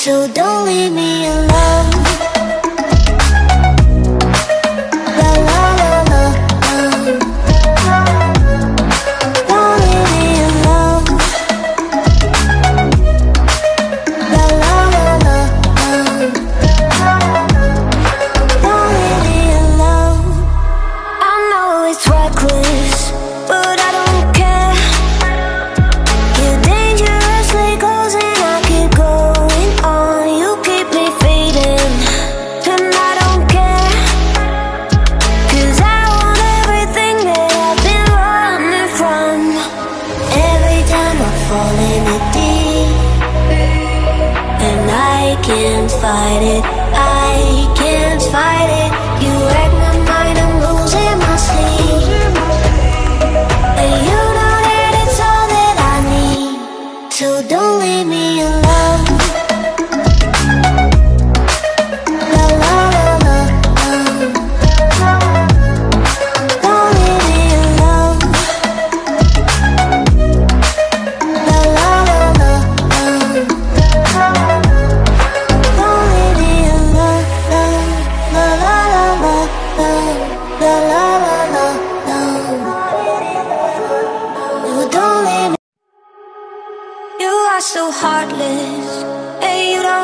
So don't leave me alone. Fight it, I can't fight it. You wreck my mind, I'm losing my sleep. You know that it's all that I need. So don't so heartless. hey. you don't